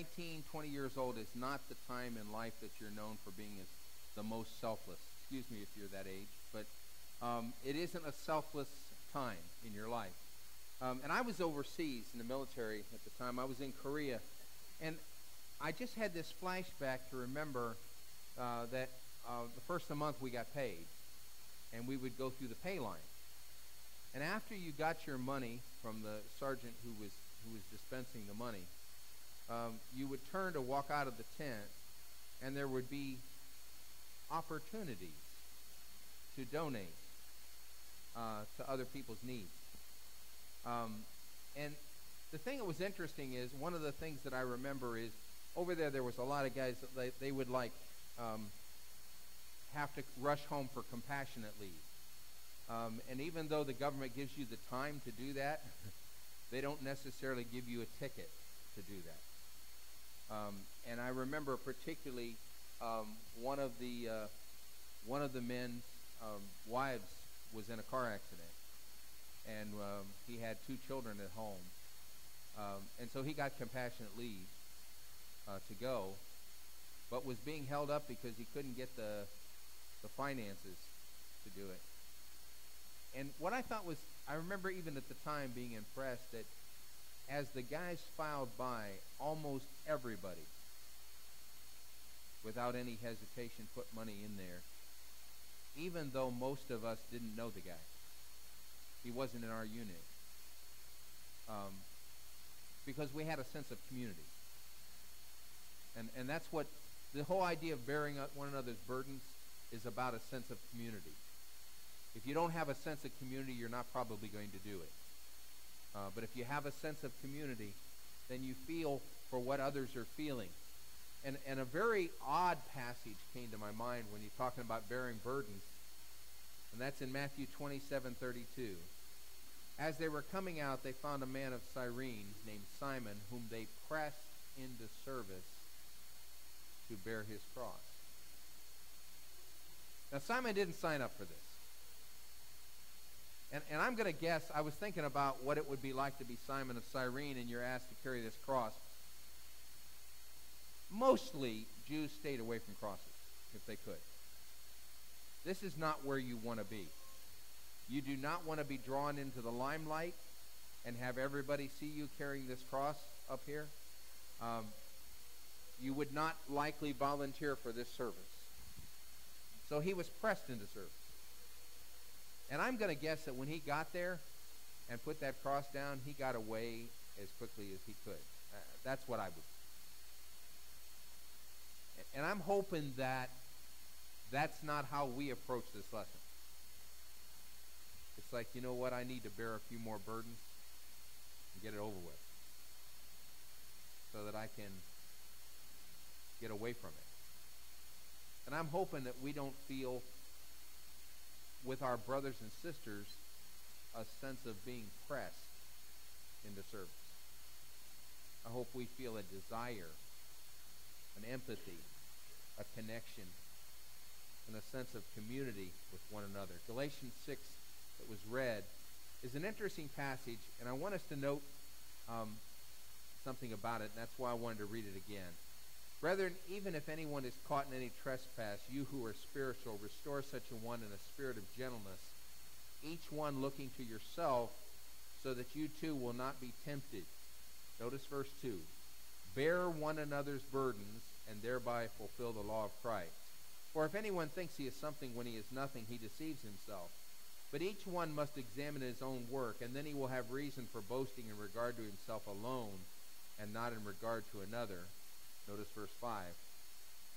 19, 20 years old is not the time in life that you're known for being as the most selfless. Excuse me if you're that age, but um, it isn't a selfless time in your life. Um, and I was overseas in the military at the time. I was in Korea, and I just had this flashback to remember uh, that uh, the first of the month we got paid, and we would go through the pay line. And after you got your money from the sergeant who was who was dispensing the money, um, you would turn to walk out of the tent, and there would be opportunities to donate uh, to other people's needs. Um, and the thing that was interesting is one of the things that I remember is over there there was a lot of guys that they, they would like um, have to rush home for compassionate leave. Um, and even though the government gives you the time to do that, they don't necessarily give you a ticket to do that. Um, and I remember particularly um, one of the uh, one of the men's um, wives was in a car accident, and um, he had two children at home, um, and so he got compassionate leave uh, to go, but was being held up because he couldn't get the the finances to do it. And what I thought was, I remember even at the time being impressed that as the guys filed by, almost everybody, without any hesitation, put money in there, even though most of us didn't know the guy. He wasn't in our unit. Um, because we had a sense of community. And, and that's what the whole idea of bearing one another's burdens is about a sense of community. If you don't have a sense of community, you're not probably going to do it. Uh, but if you have a sense of community, then you feel for what others are feeling. And, and a very odd passage came to my mind when you're talking about bearing burdens, and that's in Matthew 27 32. As they were coming out, they found a man of Cyrene named Simon, whom they pressed into service to bear his cross. Now, Simon didn't sign up for this. And, and I'm going to guess, I was thinking about what it would be like to be Simon of Cyrene and you're asked to carry this cross. Mostly, Jews stayed away from crosses if they could. This is not where you want to be. You do not want to be drawn into the limelight and have everybody see you carrying this cross up here. Um, you would not likely volunteer for this service. So he was pressed into service. And I'm going to guess that when he got there and put that cross down, he got away as quickly as he could. Uh, that's what I would. And I'm hoping that that's not how we approach this lesson. It's like, you know what? I need to bear a few more burdens and get it over with so that I can get away from it. And I'm hoping that we don't feel with our brothers and sisters a sense of being pressed into service. I hope we feel a desire, an empathy, a connection, and a sense of community with one another. Galatians 6 that was read is an interesting passage, and I want us to note um, something about it, and that's why I wanted to read it again. Brethren, even if anyone is caught in any trespass, you who are spiritual, restore such a one in a spirit of gentleness, each one looking to yourself, so that you too will not be tempted. Notice verse 2. Bear one another's burdens, and thereby fulfill the law of Christ. For if anyone thinks he is something when he is nothing, he deceives himself. But each one must examine his own work, and then he will have reason for boasting in regard to himself alone, and not in regard to another. Notice verse 5.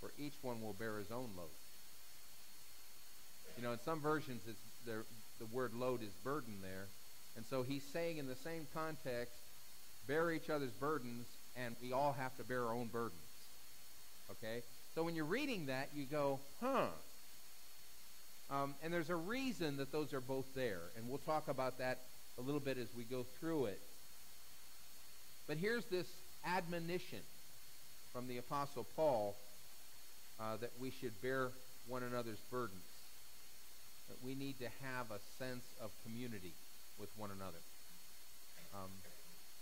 For each one will bear his own load. You know, in some versions, it's the, the word load is burden there. And so he's saying in the same context, bear each other's burdens, and we all have to bear our own burdens. Okay? So when you're reading that, you go, huh. Um, and there's a reason that those are both there. And we'll talk about that a little bit as we go through it. But here's this admonition from the Apostle Paul uh, that we should bear one another's burdens, that we need to have a sense of community with one another. Um,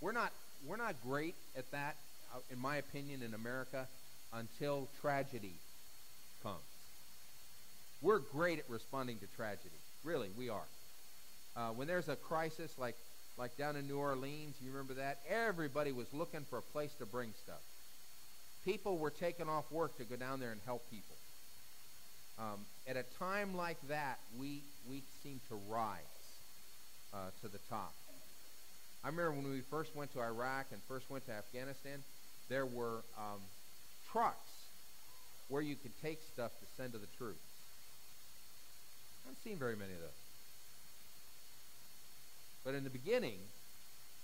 we're not we're not great at that. uh, in my opinion, in America, until tragedy comes. We're great at responding to tragedy. Really, we are. Uh, when there's a crisis like like down in New Orleans, you remember that? Everybody was looking for a place to bring stuff. People were taking off work to go down there and help people. Um, at a time like that, we we seem to rise uh, to the top. I remember when we first went to Iraq and first went to Afghanistan, there were um, trucks where you could take stuff to send to the troops. I haven't seen very many of those. But in the beginning,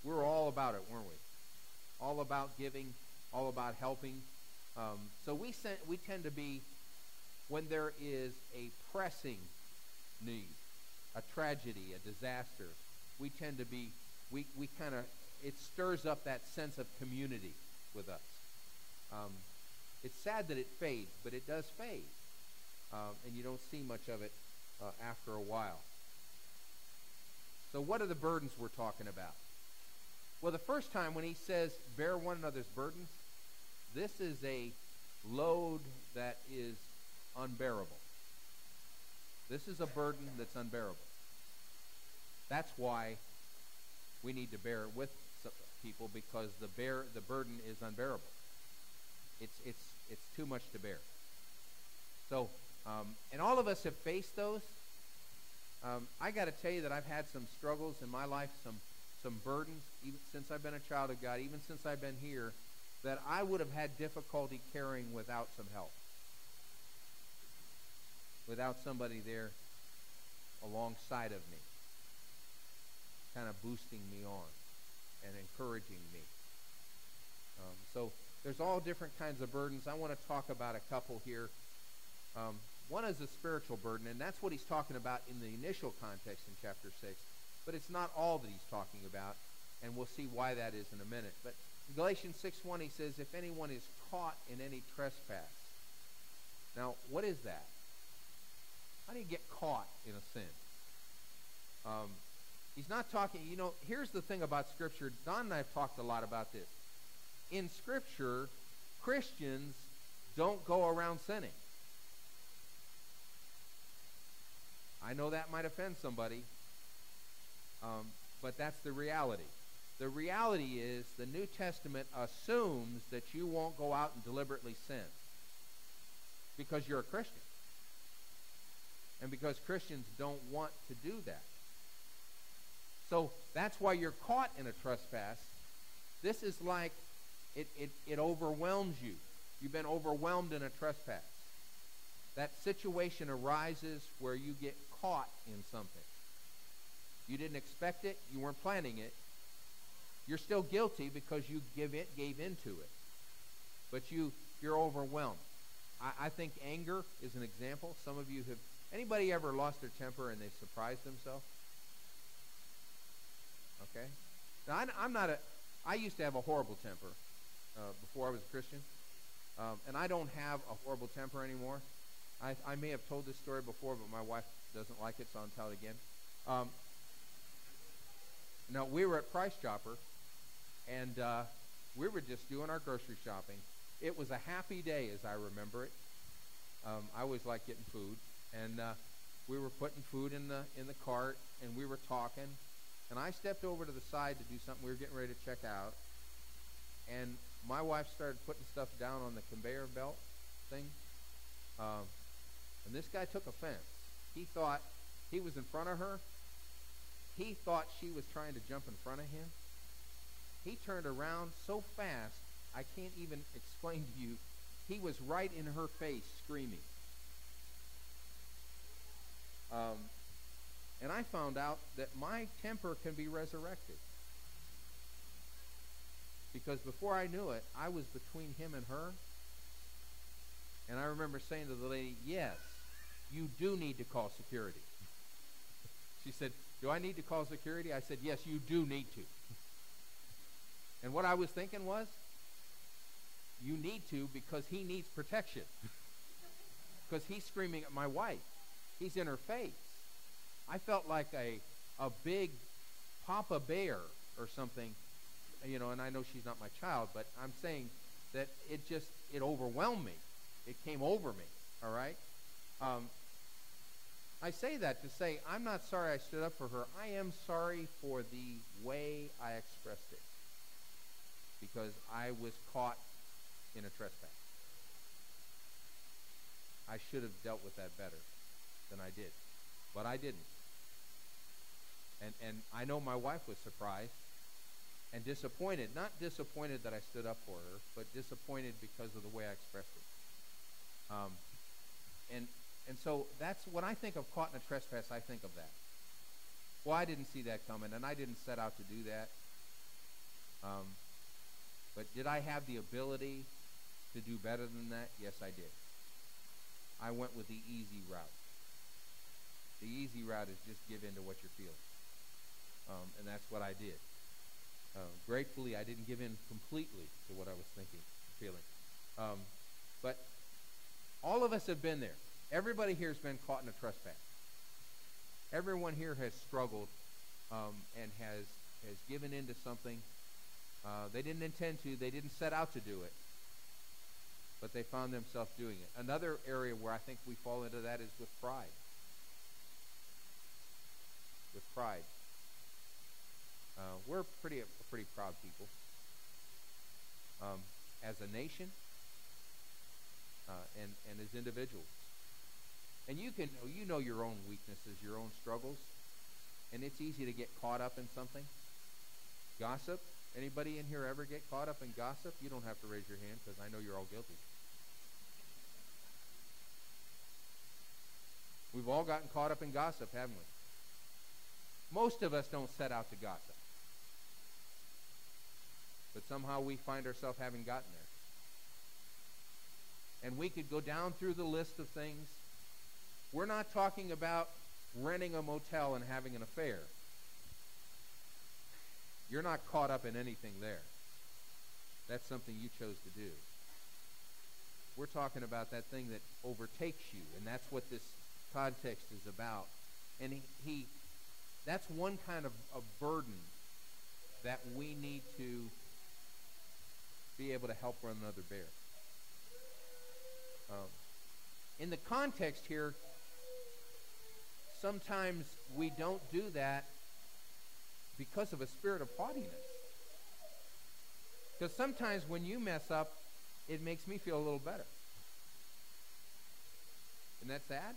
we were all about it, weren't we? All about giving, all about helping. Um, so we sent, we tend to be when there is a pressing need, a tragedy, a disaster. We tend to be we we kind of it stirs up that sense of community with us. Um, it's sad that it fades, but it does fade, um, and you don't see much of it uh, after a while. So, what are the burdens we're talking about? Well, the first time when he says, bear one another's burdens, this is a load that is unbearable. This is a burden that's unbearable. That's why we need to bear it with people because the bear the burden is unbearable. It's it's it's too much to bear. So, um, and all of us have faced those. Um, I got to tell you that I've had some struggles in my life, some some burdens, even since I've been a child of God, even since I've been here, that I would have had difficulty carrying without some help, without somebody there alongside of me, kind of boosting me on and encouraging me. Um, so there's all different kinds of burdens. I want to talk about a couple here. Um, one is a spiritual burden, and that's what he's talking about in the initial context in chapter 6. But it's not all that he's talking about, and we'll see why that is in a minute. But in Galatians 6.1, he says, if anyone is caught in any trespass. Now, what is that? How do you get caught in a sin? Um, he's not talking, you know, here's the thing about Scripture. Don and I have talked a lot about this. In Scripture, Christians don't go around sinning. I know that might offend somebody, um, but that's the reality. The reality is the New Testament assumes that you won't go out and deliberately sin because you're a Christian. And because Christians don't want to do that. So that's why you're caught in a trespass. This is like it, it, it overwhelms you. You've been overwhelmed in a trespass. That situation arises where you get caught in something. You didn't expect it, you weren't planning it. You're still guilty because you give it, gave into it. But you, you're overwhelmed. I, I think anger is an example. Some of you have. Anybody ever lost their temper and they surprised themselves? Okay? Now, I, am not a. I used to have a horrible temper uh, before I was a Christian. Um, and I don't have a horrible temper anymore. I, I may have told this story before, but my wife doesn't like it, so I'll tell it again. Um, now, we were at Price Chopper, and uh, we were just doing our grocery shopping. It was a happy day, as I remember it. Um, I always like getting food, and uh, we were putting food in the in the cart, and we were talking. And I stepped over to the side to do something. We were getting ready to check out, and my wife started putting stuff down on the conveyor belt thing. Um, and this guy took offense. He thought he was in front of her. He thought she was trying to jump in front of him. He turned around so fast, I can't even explain to you. He was right in her face screaming. Um, and I found out that my temper can be resurrected. Because before I knew it, I was between him and her. And I remember saying to the lady, Yes, you do need to call security. she said, Do I need to call security? I said, Yes, you do need to. And what I was thinking was, You need to because he needs protection. Because he's screaming at my wife, he's in her face. I felt like a, a big Papa Bear or something you know, and I know she's not my child, but I'm saying that it just it overwhelmed me. It came over me. All right. Um, I say that to say I'm not sorry I stood up for her. I am sorry for the way I expressed it because I was caught in a trespass. I should have dealt with that better than I did, but I didn't. And and I know my wife was surprised and disappointed. Not disappointed that I stood up for her, but disappointed because of the way I expressed it. Um, and and so that's when I think of caught in a trespass, I think of that. Well, I didn't see that coming, and I didn't set out to do that. Um, but did I have the ability to do better than that? Yes, I did. I went with the easy route. The easy route is just give in to what you're feeling. Um, and that's what I did. Uh, gratefully, I didn't give in completely to what I was thinking, feeling. Um, but all of us have been there. Everybody here has been caught in a trespass. Everyone here has struggled um, and has has given in to something uh, they didn't intend to. They didn't set out to do it, but they found themselves doing it. Another area where I think we fall into that is with pride. With pride, uh, we're pretty pretty proud people. Um, as a nation uh, and and as individuals. And you can you know your own weaknesses, your own struggles, and it's easy to get caught up in something. Gossip. Anybody in here ever get caught up in gossip? You don't have to raise your hand because I know you're all guilty. We've all gotten caught up in gossip, haven't we? Most of us don't set out to gossip. But somehow we find ourselves having gotten there. And we could go down through the list of things we're not talking about renting a motel and having an affair. You're not caught up in anything there. That's something you chose to do. We're talking about that thing that overtakes you, and that's what this context is about. And he, he that's one kind of a burden that we need to be able to help one another bear. Um, in the context here, sometimes we don't do that because of a spirit of haughtiness. Because sometimes when you mess up, it makes me feel a little better. Isn't that sad?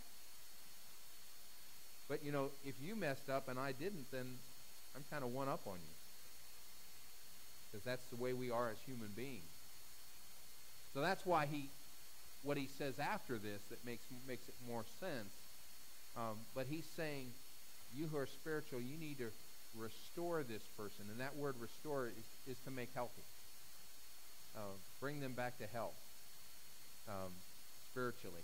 But you know, if you messed up and I didn't, then I'm kind of one up on you. Because that's the way we are as human beings. So that's why he, what he says after this that makes makes it more sense um, but he's saying, you who are spiritual, you need to restore this person. And that word restore is, is to make healthy. Uh, bring them back to health um, spiritually.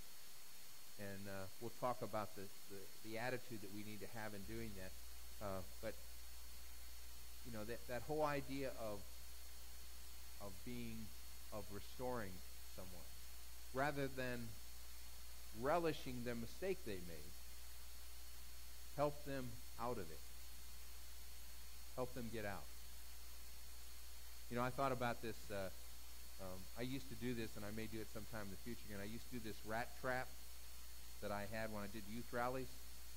And uh, we'll talk about the, the, the, attitude that we need to have in doing that. Uh, but, you know, that, that whole idea of, of being, of restoring someone, rather than relishing the mistake they made, Help them out of it. Help them get out. You know, I thought about this. Uh, um, I used to do this, and I may do it sometime in the future again. I used to do this rat trap that I had when I did youth rallies,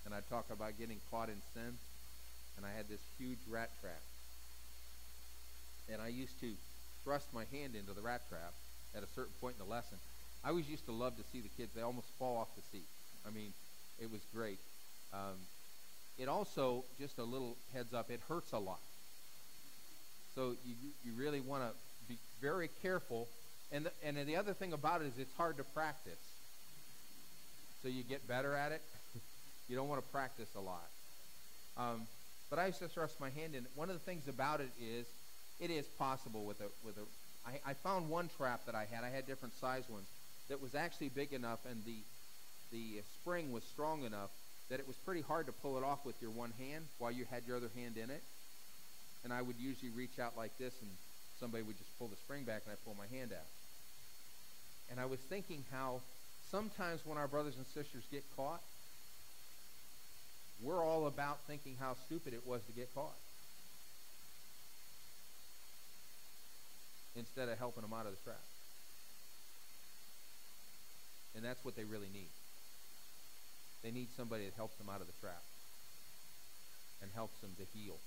and I'd talk about getting caught in sin. And I had this huge rat trap. And I used to thrust my hand into the rat trap at a certain point in the lesson. I always used to love to see the kids. They almost fall off the seat. I mean, it was great. Um, it also, just a little heads up, it hurts a lot. So you, you really want to be very careful. And the, and the other thing about it is it's hard to practice. So you get better at it. you don't want to practice a lot. Um, but I used to thrust my hand in. One of the things about it is it is possible with a with a. I, I found one trap that I had. I had different size ones that was actually big enough, and the the spring was strong enough that it was pretty hard to pull it off with your one hand while you had your other hand in it. And I would usually reach out like this, and somebody would just pull the spring back, and I'd pull my hand out. And I was thinking how sometimes when our brothers and sisters get caught, we're all about thinking how stupid it was to get caught. instead of helping them out of the trap. And that's what they really need. They need somebody that helps them out of the trap and helps them to heal.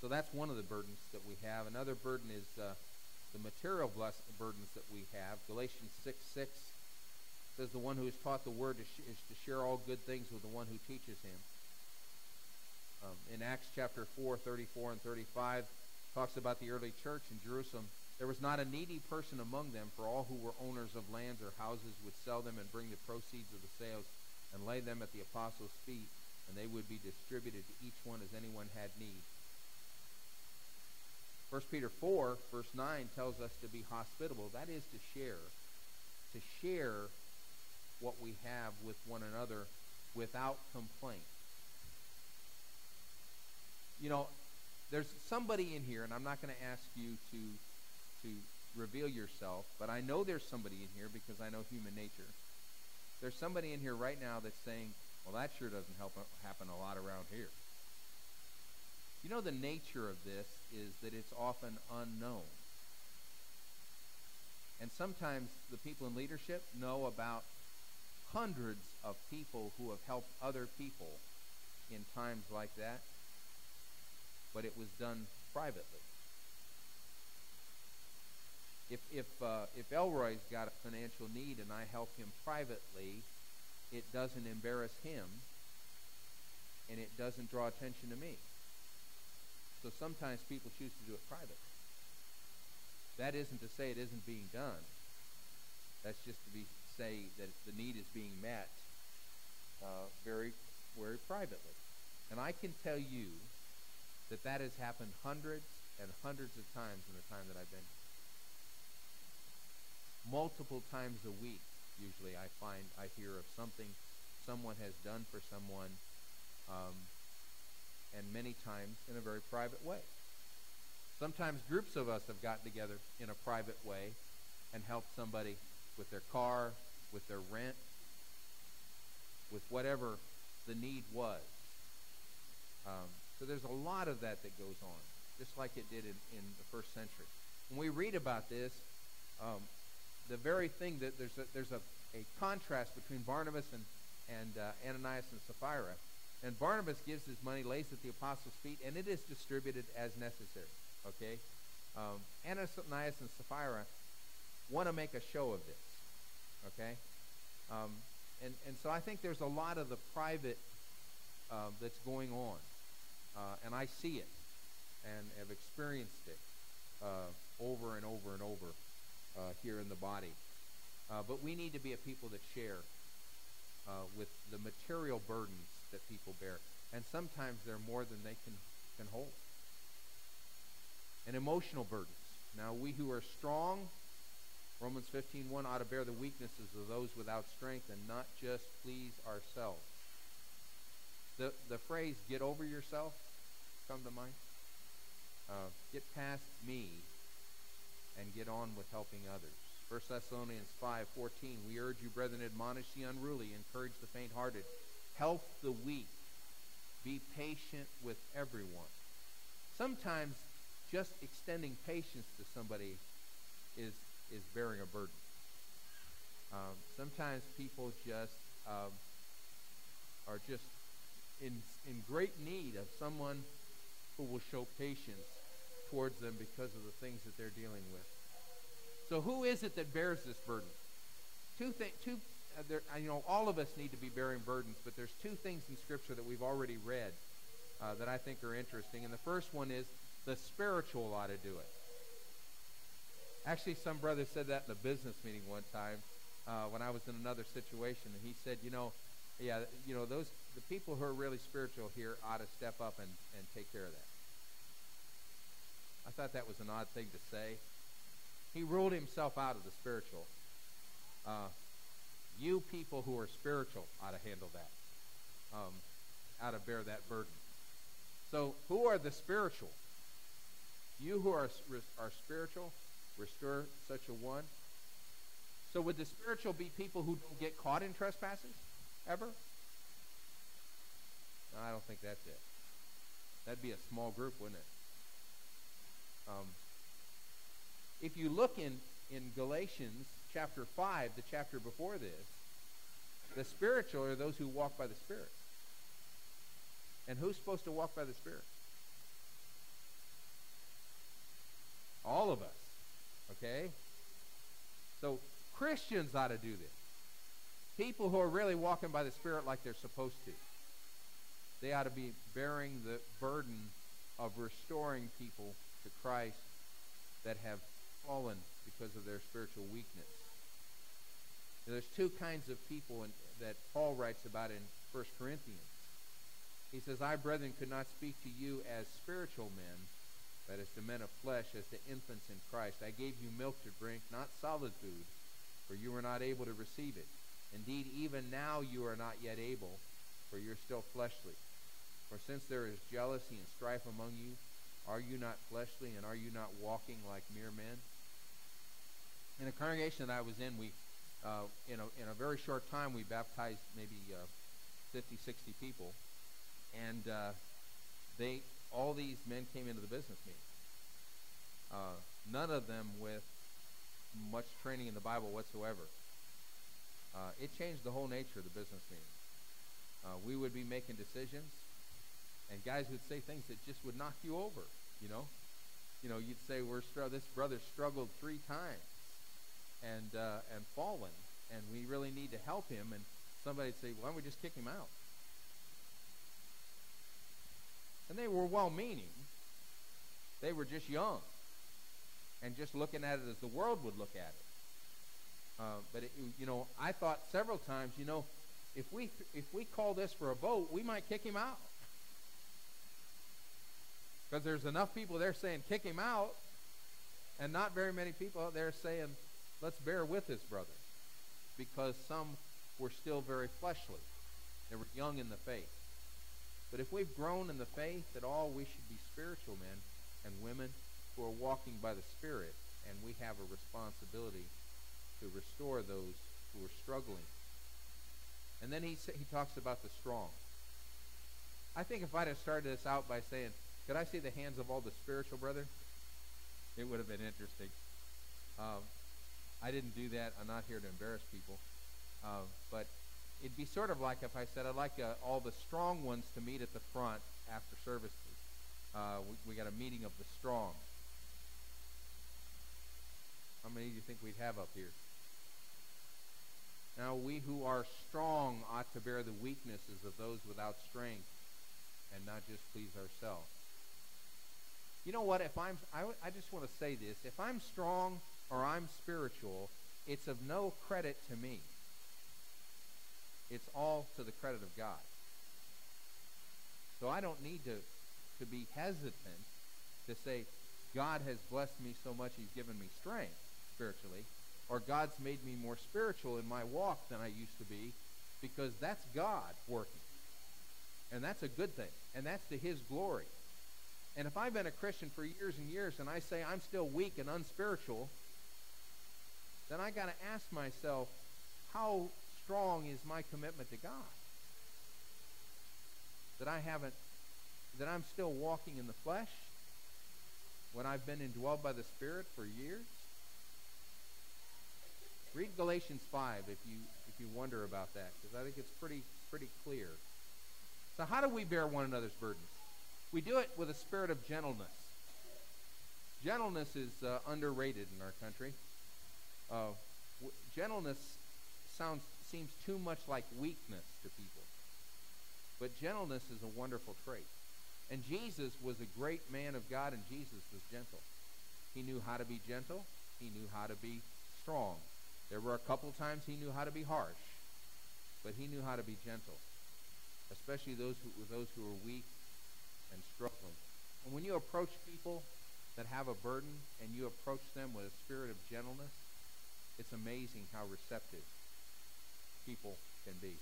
So that's one of the burdens that we have. Another burden is uh, the material bless- burdens that we have. Galatians 6 6 says, The one who is taught the word is, sh- is to share all good things with the one who teaches him. Um, in Acts chapter 4, 34 and 35, talks about the early church in Jerusalem. There was not a needy person among them, for all who were owners of lands or houses would sell them and bring the proceeds of the sales and lay them at the apostles' feet, and they would be distributed to each one as anyone had need. 1 Peter 4, verse 9, tells us to be hospitable. That is to share. To share what we have with one another without complaint. You know, there's somebody in here, and I'm not going to ask you to to reveal yourself, but I know there's somebody in here because I know human nature. There's somebody in here right now that's saying, "Well, that sure doesn't help happen a lot around here." You know, the nature of this is that it's often unknown. And sometimes the people in leadership know about hundreds of people who have helped other people in times like that, but it was done privately. If if uh, if Elroy's got a financial need and I help him privately, it doesn't embarrass him, and it doesn't draw attention to me. So sometimes people choose to do it privately. That isn't to say it isn't being done. That's just to be say that the need is being met uh, very very privately. And I can tell you that that has happened hundreds and hundreds of times in the time that I've been here multiple times a week usually i find i hear of something someone has done for someone um, and many times in a very private way. Sometimes groups of us have gotten together in a private way and helped somebody with their car with their rent with whatever the need was. Um, so there's a lot of that that goes on just like it did in, in the first century. When we read about this um, the very thing that there's a, there's a, a contrast between Barnabas and, and uh, Ananias and Sapphira. And Barnabas gives his money, lays at the apostles' feet, and it is distributed as necessary. Okay? Um, Ananias and Sapphira want to make a show of this. Okay? Um, and, and so I think there's a lot of the private uh, that's going on. Uh, and I see it and have experienced it uh, over and over and over uh, here in the body. Uh, but we need to be a people that share uh, with the material burdens that people bear. And sometimes they're more than they can, can hold. And emotional burdens. Now, we who are strong, Romans 15.1, ought to bear the weaknesses of those without strength and not just please ourselves. The, the phrase, get over yourself, come to mind. Uh, get past me and get on with helping others. 1 Thessalonians 5:14 We urge you brethren admonish the unruly encourage the faint-hearted help the weak be patient with everyone. Sometimes just extending patience to somebody is is bearing a burden. Um, sometimes people just um, are just in in great need of someone who will show patience towards them because of the things that they're dealing with. So who is it that bears this burden? Two things. Two. Uh, there, you know, all of us need to be bearing burdens, but there's two things in Scripture that we've already read uh, that I think are interesting. And the first one is the spiritual ought to do it. Actually, some brother said that in a business meeting one time uh, when I was in another situation, and he said, you know, yeah, you know, those the people who are really spiritual here ought to step up and, and take care of that. Thought that was an odd thing to say. He ruled himself out of the spiritual. Uh, you people who are spiritual ought to handle that, um, ought to bear that burden. So, who are the spiritual? You who are, are spiritual, restore such a one. So, would the spiritual be people who don't get caught in trespasses ever? No, I don't think that's it. That'd be a small group, wouldn't it? Um, if you look in, in Galatians chapter 5, the chapter before this, the spiritual are those who walk by the Spirit. And who's supposed to walk by the Spirit? All of us. Okay? So Christians ought to do this. People who are really walking by the Spirit like they're supposed to. They ought to be bearing the burden of restoring people to Christ that have fallen because of their spiritual weakness. there's two kinds of people in, that Paul writes about in 1 Corinthians. He says, I, brethren, could not speak to you as spiritual men, but as to men of flesh, as to infants in Christ. I gave you milk to drink, not solid food, for you were not able to receive it. Indeed, even now you are not yet able, for you're still fleshly. For since there is jealousy and strife among you, are you not fleshly, and are you not walking like mere men? In a congregation that I was in, we, uh, in, a, in a very short time, we baptized maybe uh, 50, 60 people. And uh, they, all these men came into the business meeting. Uh, none of them with much training in the Bible whatsoever. Uh, it changed the whole nature of the business meeting. Uh, we would be making decisions, and guys would say things that just would knock you over. You know, you know, you'd say, "We're str- this brother struggled three times, and uh, and fallen, and we really need to help him." And somebody'd say, "Why don't we just kick him out?" And they were well-meaning. They were just young, and just looking at it as the world would look at it. Uh, but it, you know, I thought several times, you know, if we if we call this for a vote, we might kick him out because there's enough people there saying kick him out, and not very many people out there saying let's bear with this brother, because some were still very fleshly. They were young in the faith. But if we've grown in the faith at all, we should be spiritual men and women who are walking by the Spirit, and we have a responsibility to restore those who are struggling. And then he, he talks about the strong. I think if I'd have started this out by saying, could I see the hands of all the spiritual brethren? It would have been interesting. Um, I didn't do that. I'm not here to embarrass people. Uh, but it'd be sort of like if I said, I'd like uh, all the strong ones to meet at the front after services. Uh, we, we got a meeting of the strong. How many do you think we'd have up here? Now, we who are strong ought to bear the weaknesses of those without strength and not just please ourselves. You know what? If I'm, I, I just want to say this. If I'm strong or I'm spiritual, it's of no credit to me. It's all to the credit of God. So I don't need to, to be hesitant to say, God has blessed me so much, he's given me strength spiritually or God's made me more spiritual in my walk than I used to be because that's God working. And that's a good thing. And that's to his glory. And if I've been a Christian for years and years and I say I'm still weak and unspiritual, then I got to ask myself, how strong is my commitment to God? That I haven't, that I'm still walking in the flesh when I've been indwelled by the Spirit for years? Read Galatians 5 if you if you wonder about that, because I think it's pretty pretty clear. So how do we bear one another's burdens? We do it with a spirit of gentleness. Gentleness is uh, underrated in our country. Uh, w- gentleness sounds seems too much like weakness to people, but gentleness is a wonderful trait. And Jesus was a great man of God, and Jesus was gentle. He knew how to be gentle. He knew how to be strong. There were a couple times he knew how to be harsh, but he knew how to be gentle, especially those who, those who are weak and struggling. And when you approach people that have a burden and you approach them with a spirit of gentleness, it's amazing how receptive people can be.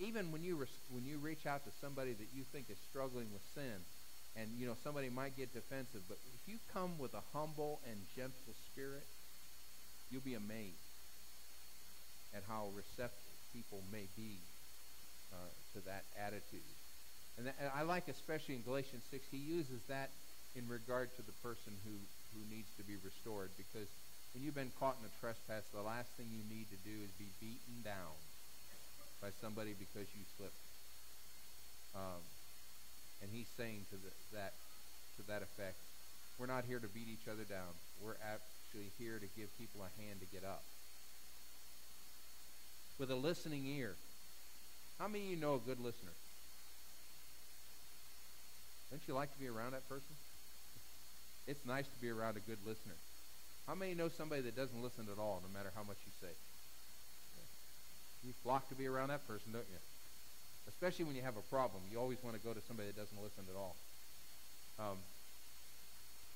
Even when you when you reach out to somebody that you think is struggling with sin, and you know somebody might get defensive, but if you come with a humble and gentle spirit, You'll be amazed at how receptive people may be uh, to that attitude. And, and I like especially in Galatians 6, he uses that in regard to the person who, who needs to be restored because when you've been caught in a trespass, the last thing you need to do is be beaten down by somebody because you slipped. Um, and he's saying to the, that to that effect, we're not here to beat each other down. We're actually here to give people a hand to get up. With a listening ear. How many of you know a good listener? Don't you like to be around that person? It's nice to be around a good listener. How many know somebody that doesn't listen at all, no matter how much you say? You flock to be around that person, don't you? Especially when you have a problem. You always want to go to somebody that doesn't listen at all. Um,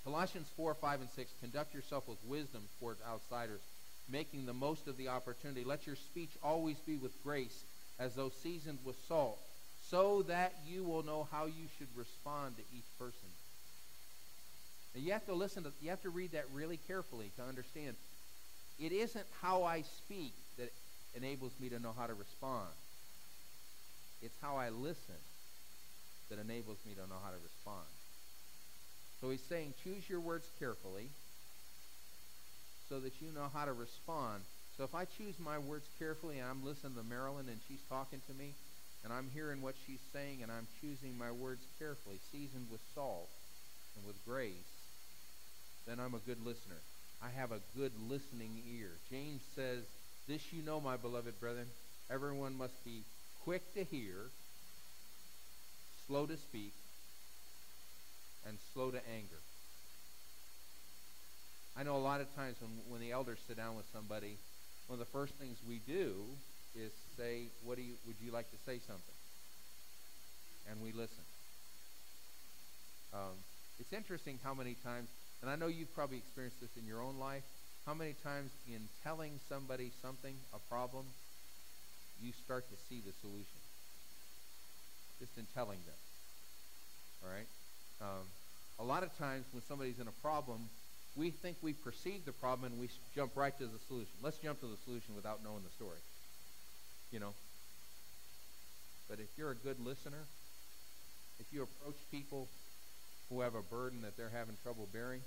Colossians 4, 5, and 6. Conduct yourself with wisdom toward outsiders, making the most of the opportunity. Let your speech always be with grace, as though seasoned with salt, so that you will know how you should respond to each person. Now you have to listen to, you have to read that really carefully to understand. It isn't how I speak that enables me to know how to respond. It's how I listen that enables me to know how to respond. So he's saying, choose your words carefully so that you know how to respond. So if I choose my words carefully and I'm listening to Marilyn and she's talking to me and I'm hearing what she's saying and I'm choosing my words carefully, seasoned with salt and with grace, then I'm a good listener. I have a good listening ear. James says, This you know, my beloved brethren, everyone must be quick to hear, slow to speak, and slow to anger. I know a lot of times when, when the elders sit down with somebody, one of the first things we do is say, "What do you? Would you like to say something?" And we listen. Um, it's interesting how many times, and I know you've probably experienced this in your own life. How many times in telling somebody something, a problem, you start to see the solution? Just in telling them. All right. Um, a lot of times when somebody's in a problem, we think we perceive the problem and we jump right to the solution. Let's jump to the solution without knowing the story. You know? But if you're a good listener, if you approach people who have a burden that they're having trouble bearing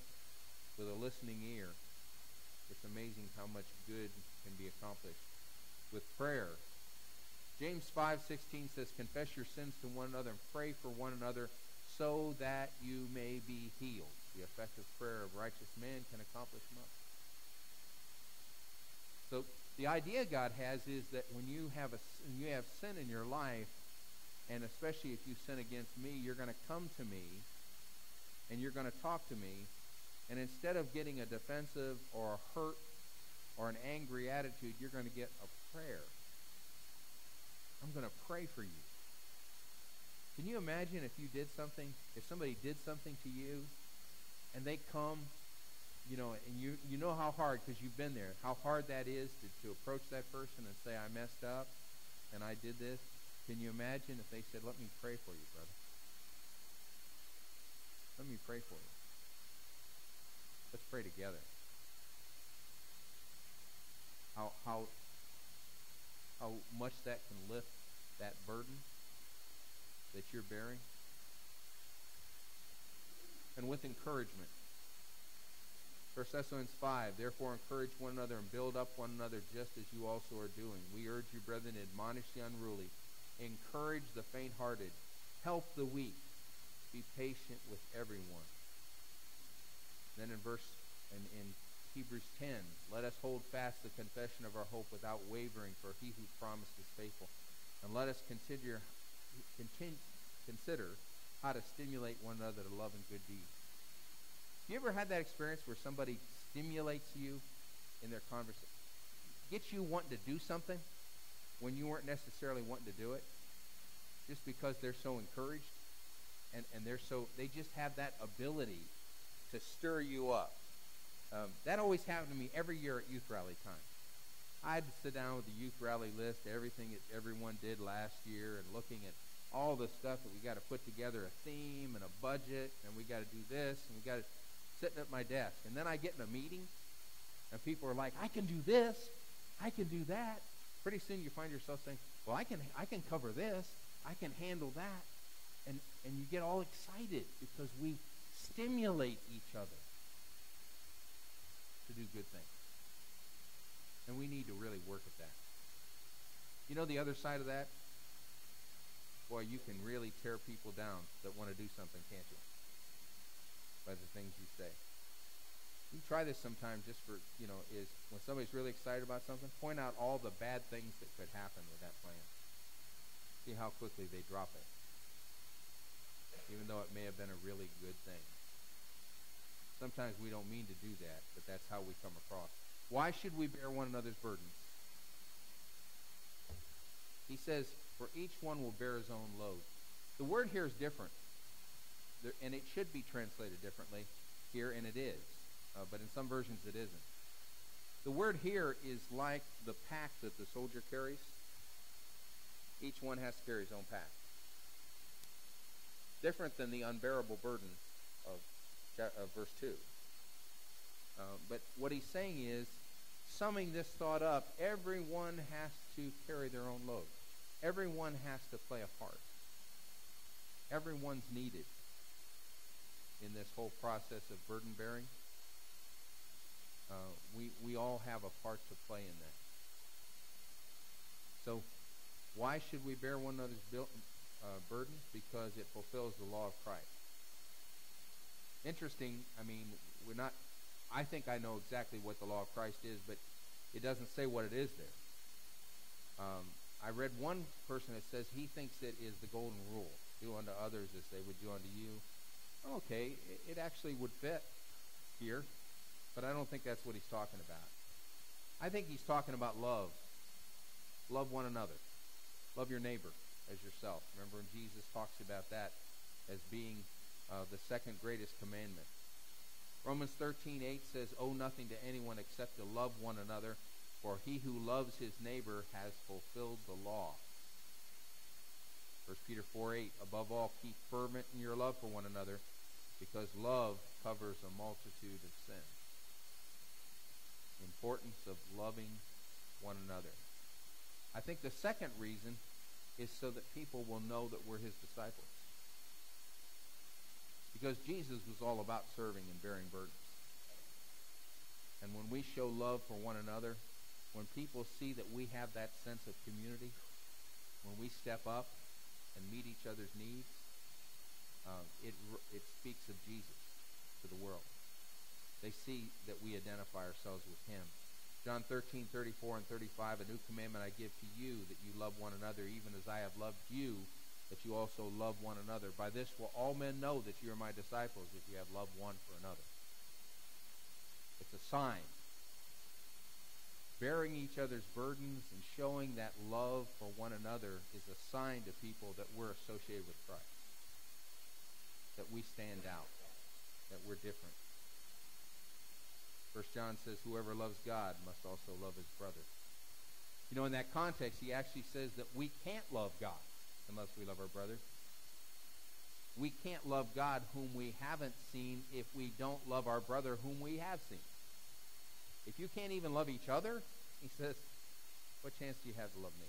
with a listening ear, it's amazing how much good can be accomplished with prayer. James 5:16 says, "Confess your sins to one another and pray for one another so that you may be healed. The effective prayer of righteous man can accomplish much. So the idea God has is that when you have a when you have sin in your life, and especially if you sin against me, you're going to come to me, and you're going to talk to me, and instead of getting a defensive or a hurt or an angry attitude, you're going to get a prayer. I'm going to pray for you. Can you imagine if you did something, if somebody did something to you, and they come, you know, and you you know how hard because you've been there, how hard that is to, to approach that person and say I messed up, and I did this. Can you imagine if they said, "Let me pray for you, brother. Let me pray for you. Let's pray together." How how how much that can lift that burden that you're bearing. And with encouragement. 1 Thessalonians 5, therefore encourage one another and build up one another just as you also are doing. We urge you, brethren, admonish the unruly, encourage the faint-hearted, help the weak, be patient with everyone. Then in verse in, in Hebrews 10, let us hold fast the confession of our hope without wavering, for he who promised is faithful. And let us consider consider how to stimulate one another to love and good deeds. You ever had that experience where somebody stimulates you in their conversation, gets you wanting to do something when you weren't necessarily wanting to do it, just because they're so encouraged and, and they're so they just have that ability to stir you up. Um, that always happened to me every year at youth rally time. I'd sit down with the youth rally list, everything that everyone did last year, and looking at all the stuff that we got to put together a theme and a budget, and we got to do this, and we got to sitting at my desk. And then I get in a meeting, and people are like, I can do this, I can do that. Pretty soon you find yourself saying, Well, I can, I can cover this, I can handle that. And, and you get all excited because we stimulate each other. to do good things. And we need to really work at that. You know the other side of that? Boy, you can really tear people down that want to do something, can't you? By the things you say. You try this sometime just for, you know, is when somebody's really excited about something, point out all the bad things that could happen with that plan. See how quickly they drop it. Even though it may have been a really good thing. Sometimes we don't mean to do that, but that's how we come across. Why should we bear one another's burdens? He says, for each one will bear his own load. The word here is different, there, and it should be translated differently here, and it is. Uh, but in some versions it isn't. The word here is like the pack that the soldier carries. Each one has to carry his own pack. Different than the unbearable burden of, of verse 2. Uh, but what he's saying is, summing this thought up, everyone has to carry their own load. Everyone has to play a part. Everyone's needed in this whole process of burden bearing. Uh, we, we all have a part to play in that. So, why should we bear one another's bil- uh, burdens? Because it fulfills the law of Christ. Interesting, I mean, we're not, I think I know exactly what the law of Christ is, but it doesn't say what it is there. Um, I read one person that says he thinks it is the golden rule do unto others as they would do unto you. Okay, it, actually would fit here, but I don't think that's what he's talking about. I think he's talking about love. Love one another. Love your neighbor as yourself. Remember when Jesus talks about that as being uh, the second greatest commandment. Romans 13:8 says, "Owe nothing to anyone except to love one another, for he who loves his neighbor has fulfilled the law." 1 Peter 4:8, "Above all, keep fervent in your love for one another, because love covers a multitude of sins." Importance of loving one another. I think the second reason is so that people will know that we're his disciples. Because Jesus was all about serving and bearing burdens. And when we show love for one another, when people see that we have that sense of community, when we step up and meet each other's needs, uh, it, it speaks of Jesus to the world. They see that we identify ourselves with him. John 13, 34 and 35, a new commandment I give to you, that you love one another, even as I have loved you, that you also love one another. By this will all men know that you are my disciples, if you have love one for another. It's a sign. Bearing each other's burdens and showing that love for one another is a sign to people that we're associated with Christ. That we stand out. That we're different. First John says, whoever loves God must also love his brother. You know, in that context, he actually says that we can't love God unless we love our brother. We can't love God whom we haven't seen if we don't love our brother whom we have seen. If you can't even love each other, he says, what chance do you have to love me?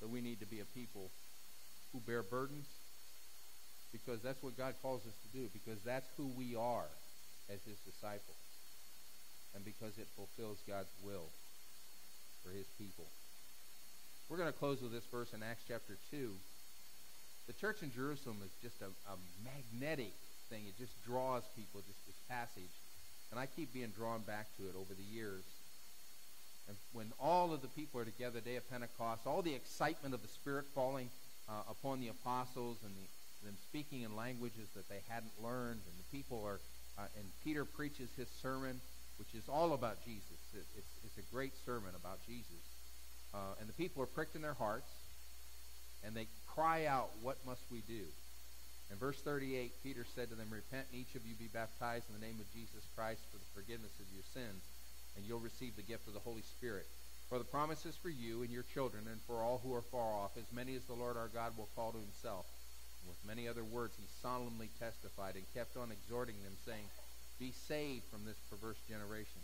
So we need to be a people who bear burdens because that's what God calls us to do because that's who we are as his disciples and because it fulfills God's will for his people. We're going to close with this verse in Acts chapter 2. The church in Jerusalem is just a, a magnetic thing. It just draws people, just this passage. And I keep being drawn back to it over the years. And when all of the people are together, day of Pentecost, all the excitement of the Spirit falling uh, upon the apostles and the, them speaking in languages that they hadn't learned, and the people are, uh, and Peter preaches his sermon, which is all about Jesus. It, it's, it's a great sermon about Jesus. Uh, and the people are pricked in their hearts, and they cry out, What must we do? In verse 38, Peter said to them, Repent and each of you be baptized in the name of Jesus Christ for the forgiveness of your sins, and you'll receive the gift of the Holy Spirit. For the promise is for you and your children, and for all who are far off, as many as the Lord our God will call to himself. And with many other words he solemnly testified and kept on exhorting them, saying, Be saved from this perverse generation.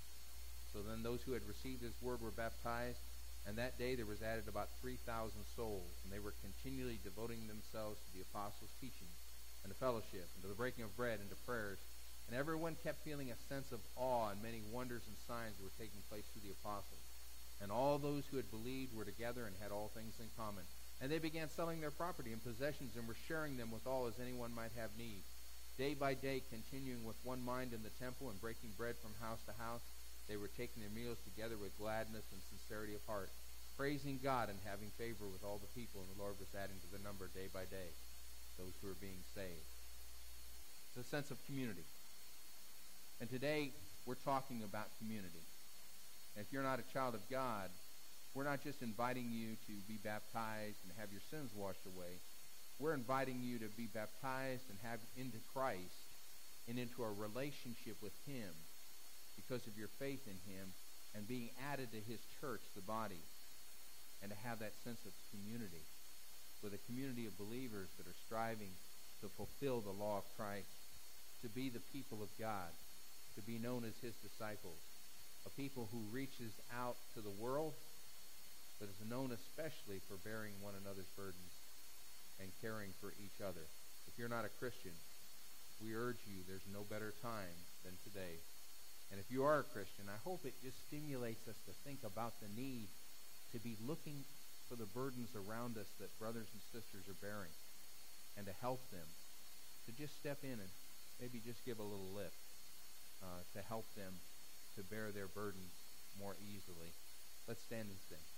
So then those who had received his word were baptized, and that day there was added about 3,000 souls, and they were continually devoting themselves to the apostles' teaching and to fellowship, and to the breaking of bread, and to prayers. And everyone kept feeling a sense of awe, and many wonders and signs were taking place through the apostles. And all those who had believed were together and had all things in common. And they began selling their property and possessions and were sharing them with all as anyone might have need. Day by day, continuing with one mind in the temple and breaking bread from house to house, they were taking their meals together with gladness and sincerity of heart, praising God and having favor with all the people. And the Lord was adding to the number day by day those who were being saved. It's a sense of community. And today, we're talking about community. And if you're not a child of God, we're not just inviting you to be baptized and have your sins washed away. We're inviting you to be baptized and have into Christ and into a relationship with Him because of your faith in Him and being added to His church, the body, and to have that sense of community with a community of believers that are striving to fulfill the law of Christ, to be the people of God, to be known as his disciples, a people who reaches out to the world, but is known especially for bearing one another's burdens and caring for each other. If you're not a Christian, we urge you, there's no better time than today. And if you are a Christian, I hope it just stimulates us to think about the need to be looking for the burdens around us that brothers and sisters are bearing and to help them. To just step in and maybe just give a little lift uh, to help them to bear their burdens more easily. Let's stand and sing.